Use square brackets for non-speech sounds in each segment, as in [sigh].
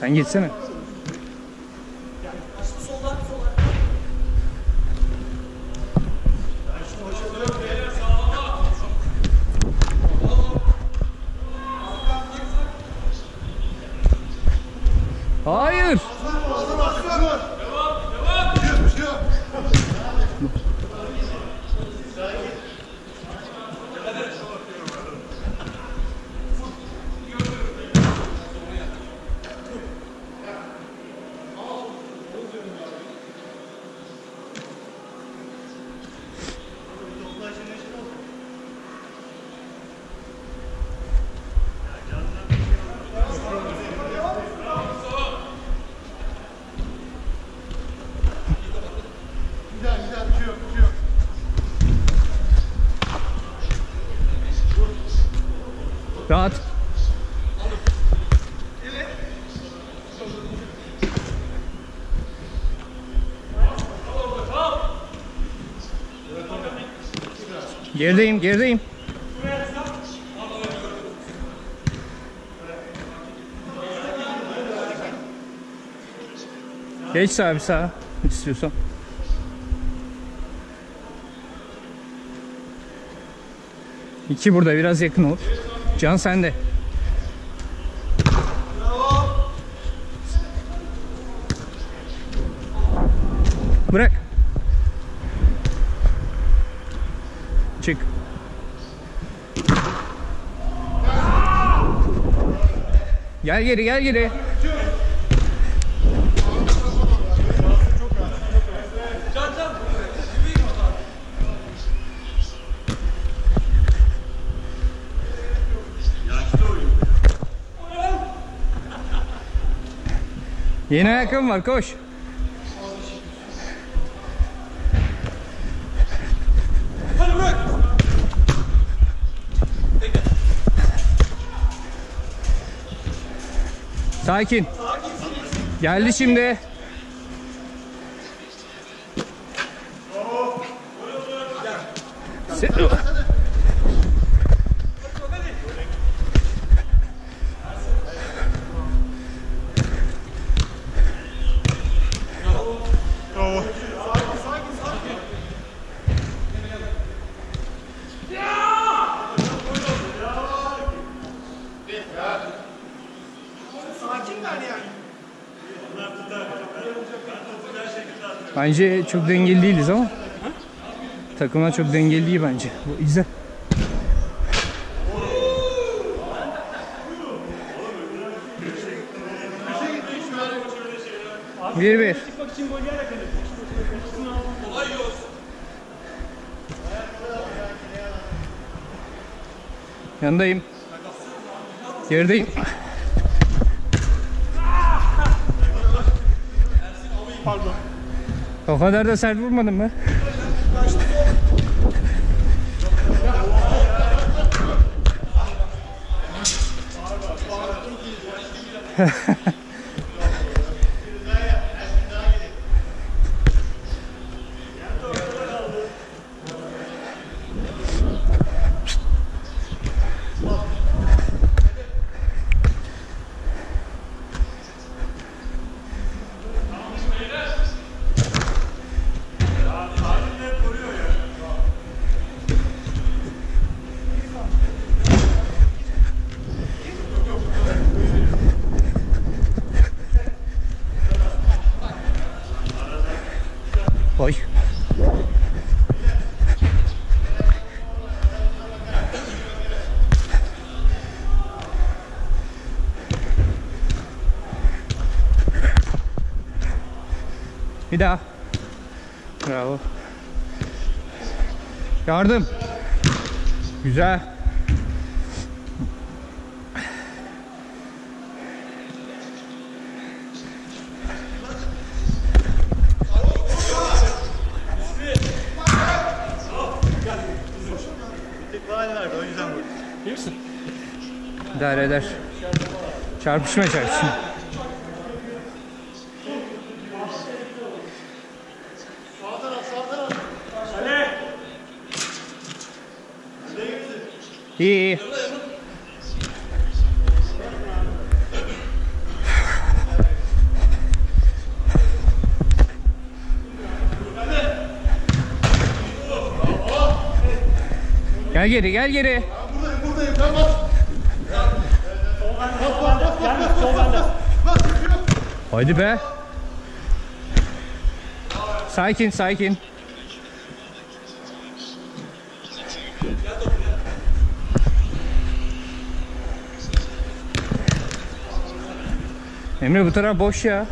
Sen gitsene. Hayır. Gider gider bir şey yok bir şey yok. Rahat. Gerideyim, gerideyim. Geç sağa bir sağa istiyorsan. İki burada biraz yakın ol. Can sende. Bırak. Çık. Gel geri gel geri. Yeni ayakkabım var koş. Sakin. Geldi şimdi. Bence çok dengeli değiliz ama. Takımlar çok dengeli değil bence. Bu izle. Bir bir. Yanındayım. Gerideyim. O kadar da sert vurmadın mı? [laughs] Oy. Bir daha. Bravo. Yardım. Güzel. eder. Çarpışma çarpışma. İyi iyi. Gel geri gel geri. Ben buradayım buradayım tamam. Haydi be. Sakin sakin. Emre bu taraf boş ya.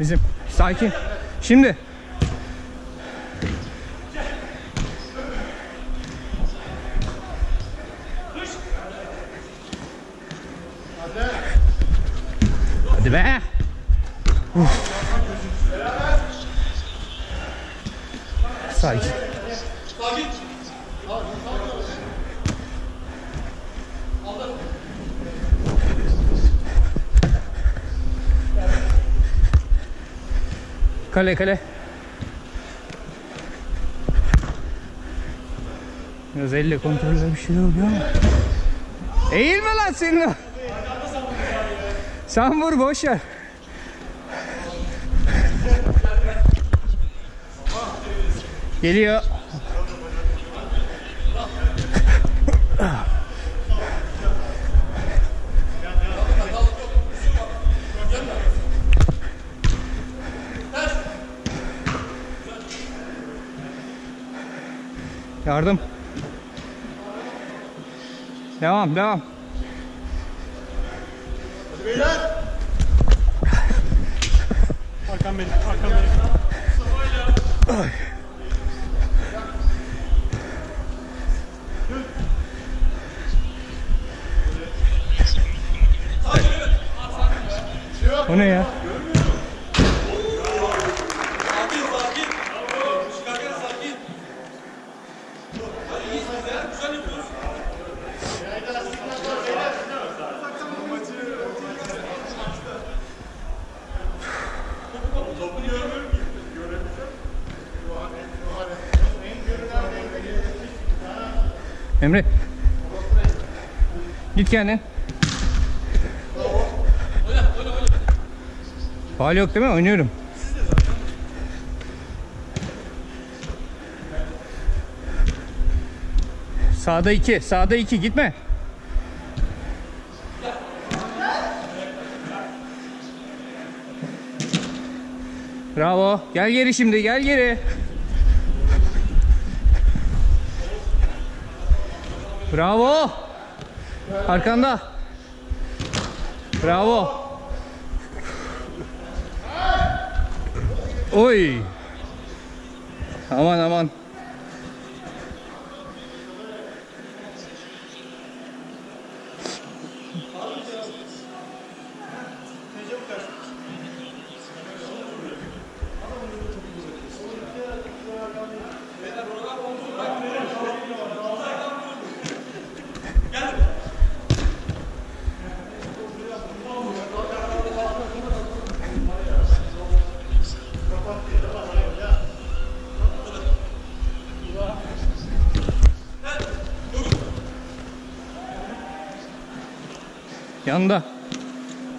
Bizim. Sakin. Şimdi. Hadi be. Uf. Sakin. Kale kale. Biraz elle kontrolle bir şey oluyor ama. Eğilme lan senin. Sen vur boş ver. Geliyor. Yardım. Devam, devam. O Emre. Git kendin. Faal yok değil mi? Oynuyorum. Sağda iki, sağda iki gitme. Bravo. Gel geri şimdi, gel geri. Bravo. Arkanda. Bravo. Oy. Aman aman. Yanında.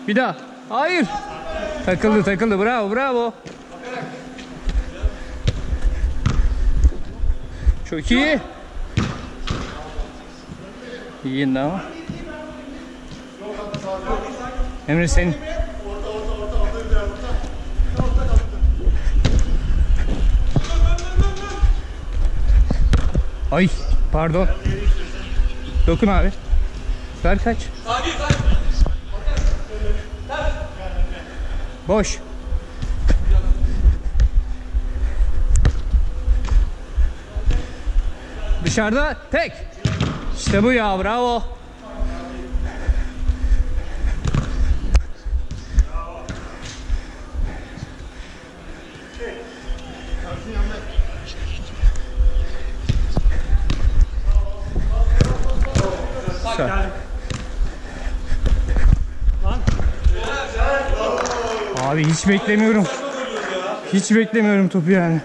Bir daha. Hayır. Takıldı takıldı. Bravo bravo. Çok iyi. İyi indi ama. Emre senin. Ay pardon. Dokun abi. Ver kaç. Boş. Dışarıda tek. İşte bu ya bravo. Güzel. Abi hiç beklemiyorum. Hiç beklemiyorum topu yani.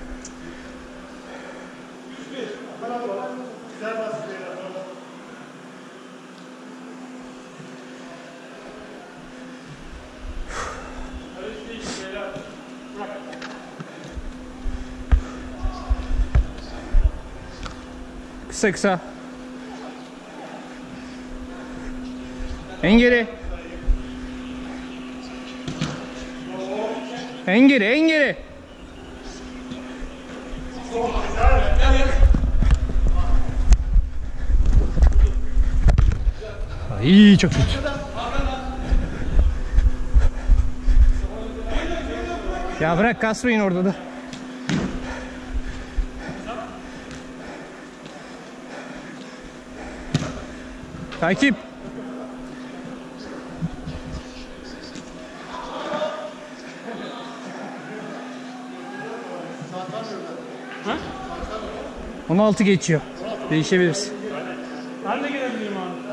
Kısa kısa. Engeli. En geri, en geri. Ay çok kötü. Ya bırak kasmayın orada da. Takip. 16 geçiyor. Değişebiliriz. Ben de gelebilirim abi.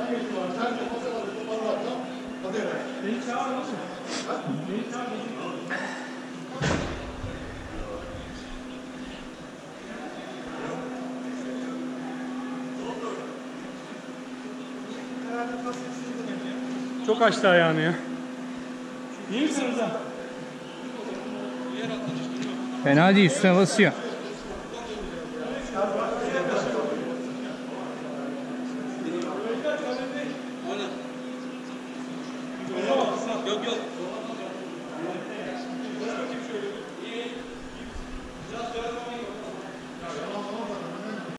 Çok açtı ayağını ya. İyi misin Rıza? Fena değil üstüne basıyor.